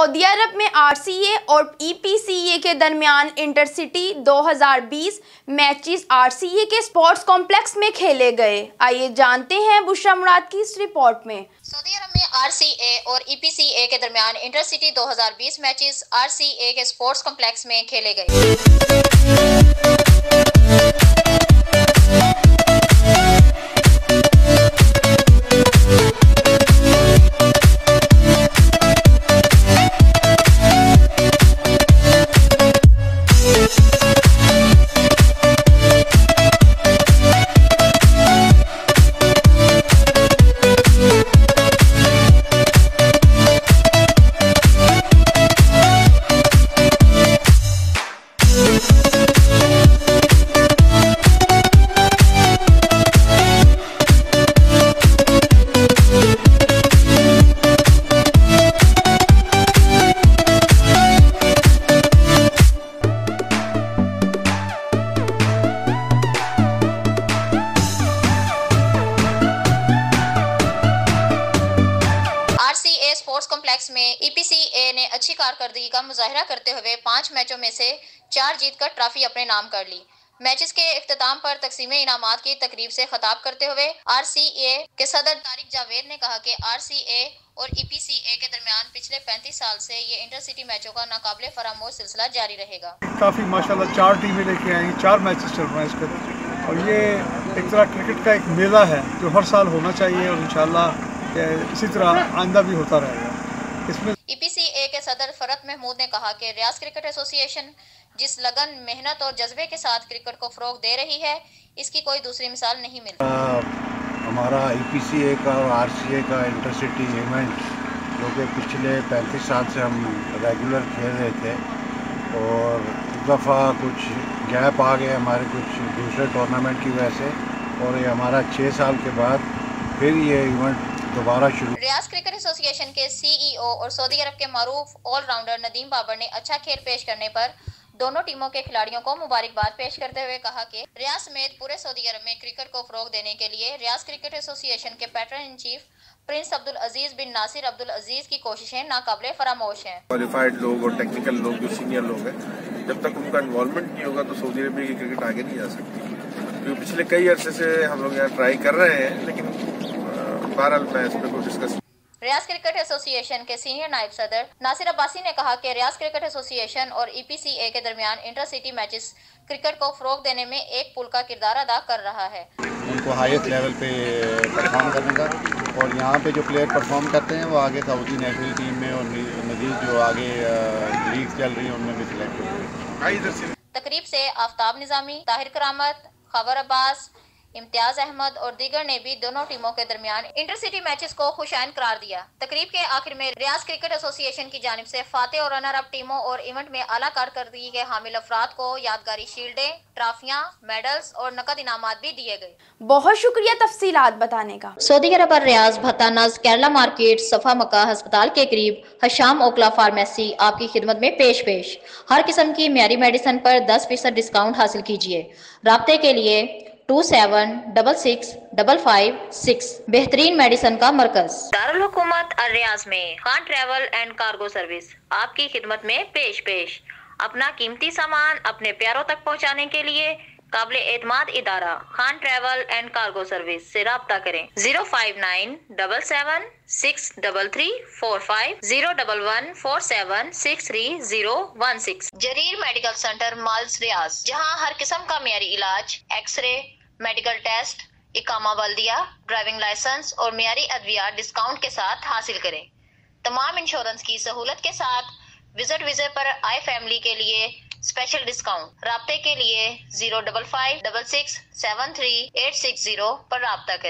سعودی عرب میں R C اے اور ای پی سی اے کے درمیان انٹرسٹی دو ہزار بیس میچز آر سی اے کے سپورٹس کمپلیکس میں کھیلے گئے۔ آئیے جانتے ہیں بشرا مراد کی اس رپورٹ میں۔ سعودی عرب میں آر سی اے اور ای پی سی اے کے درمیان انٹرسٹی دو ہزار بیس میچز آر سی اے کے سپورٹس کمپلیکس میں کھیلے گئے۔ کمپلیکس میں ای پی سی اے نے اچھی کارکردگی کا مظاہرہ کرتے ہوئے پانچ میچوں میں سے چار جیت کر ٹرافی اپنے نام کر لی۔ میچز کے اختتام پر تقسیم انعامات کی تقریب سے خطاب کرتے ہوئے آر سی اے کے صدر طارق جاوید نے کہا کہ آر سی اے اور ای پی سی اے کے درمیان پچھلے پینتیس سال سے یہ انٹرسٹی میچوں کا ناقابل فراموش سلسلہ جاری رہے گا۔ کافی ماشاءاللہ چار ٹیمیں لے کے آئیں، چار میچز چل رہے ہیں اس پہ اور یہ ایک طرح کرکٹ کا ایک میلہ ہے جو ہر سال ہونا چاہیے اور انشاءاللہ اسی طرح آئندہ بھی ہوتا رہے گا۔ ای پی سی اے کے صدر فرت محمود نے کہا کہ ریاض کرکٹ ایسوسی ایشن جس لگن محنت اور جذبے کے ساتھ کرکٹ کو فروغ دے رہی ہے اس کی کوئی دوسری مثال نہیں ملتی۔ ہمارا ای پی سی اے کا اور آر سی اے کا انٹرسٹی ایونٹ جو کہ پچھلے پینتیس سال سے ہم ریگولر کھیل رہے تھے اور دفعہ کچھ گیپ آ گئے ہمارے کچھ دوسرے ٹورنامنٹ کی وجہ سے اور یہ ہمارا چھ سال کے بعد پھر یہ ایونٹ دوبارہ شروع ریاض کرکٹ ایسوسی ایشن کے سی ای او اور سعودی عرب کے معروف آل راؤنڈر ندیم بابر نے اچھا کھیل پیش کرنے پر دونوں ٹیموں کے کھلاڑیوں کو مبارکباد پیش کرتے ہوئے کہا کہ ریاض سمیت پورے سعودی عرب میں کرکٹ کو فروغ دینے کے لیے ریاض کرکٹ ایسوسی ایشن کے patron in chief prince Abdulaziz bin Nasser Abdulaziz کی کوششیں ناقابل فراموش ہیں۔ کوالیفائڈ لوگ اور ٹیکنیکل لوگ جو سینئر لوگ ہیں جب تک ان کا انوالومنٹ نہیں ہوگا تو سعودی عربیہ کی کرکٹ آگے نہیں جا سکتی۔ کیونکہ پچھلے کئی عرصے سے ہم لوگ یہاں ٹرائی کر رہے ہیں لیکن بہرحال میں اس پہ کوئی ڈسکس ریاض کرکٹ ایسوسی ایشن کے سینئر نائب صدر ناصر عباسی نے کہا کہ ریاض کرکٹ ایسوسی ایشن اور ای پی سی اے کے درمیان انٹر سٹی میچز کرکٹ کو فروغ دینے میں ایک پل کا کردار ادا کر رہا ہے۔ ان کو ہائیسٹ لیول پہ پرفارم کرنے کا اور یہاں پہ جو پلیئر پرفارم کرتے ہیں وہ آگے سعودی نیشنل ٹیم میں اور مزید جو آگے لیگ چل رہی ہیں ان میں بھی سلیکٹ ہیں۔ تقریب سے آفتاب نظامی طاہر کرامت خبر عباس امتیاز احمد اور دیگر نے بھی دونوں ٹیموں کے درمیان انٹرسٹی میچز کو خوشائن قرار دیا۔ تقریب کے آخر میں ریاض کرکٹ ایسوسی ایشن کی جانب سے فاتح اور رنر اپ ٹیموں اور ایونٹ میں اعلیٰ کارکردگی کے حامل افراد کو یادگاری شیلڈیں ٹرافیاں میڈلز اور نقد انعامات بھی دیے گئے۔ بہت شکریہ تفصیلات بتانے کا۔ سعودی عرب اور ریاض بھتانز کیرلا مارکیٹ صفا مکہ ہسپتال کے قریب حشام اوکلا فارمیسی آپ کی خدمت میں پیش پیش۔ ہر قسم کی معیاری میڈیسن پر دس فیصد ڈسکاؤنٹ حاصل کیجیے رابطے کے لیے two seven double six double five six بہترین میڈیسن کا مرکز۔ دارالحکومت الریاض میں Khan travel and cargo service آپ کی خدمت میں پیش پیش۔ اپنا قیمتی سامان اپنے پیاروں تک پہنچانے کے لیے قابل اعتماد ادارہ Khan travel and cargo service سے رابطہ کریں۔ Zero five nine double seven six double three four five zero double one four seven six three zero one six. Jarir medical centre Malaz Riyadh, جہاں ہر قسم کا معیاری علاج ایکس رے میڈیکل ٹیسٹ، اقامہ بلدیہ، ڈرائیونگ لائسنس اور معیاری ادویات ڈسکاؤنٹ کے ساتھ حاصل کریں۔ تمام انشورنس کی سہولت کے ساتھ وزٹ ویزے پر آئی فیملی کے لیے اسپیشل ڈسکاؤنٹ رابطے کے لیے zero double five double six seven three eight six zero پر رابطہ کریں۔